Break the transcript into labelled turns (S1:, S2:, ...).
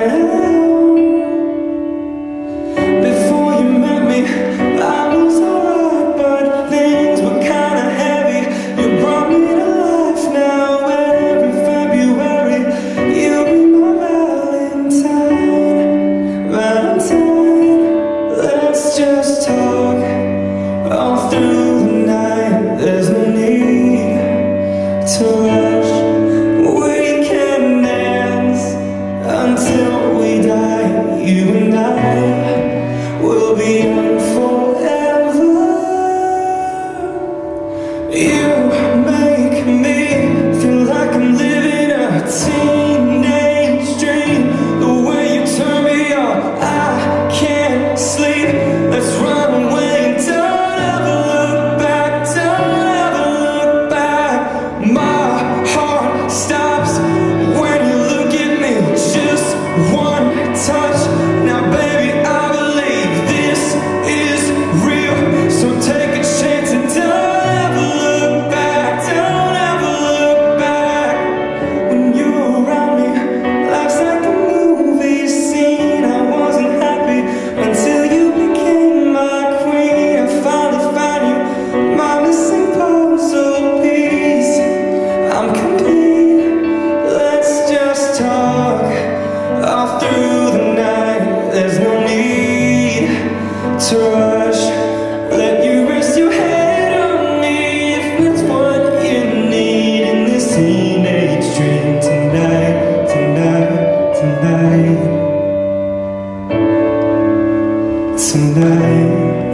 S1: 내 tonight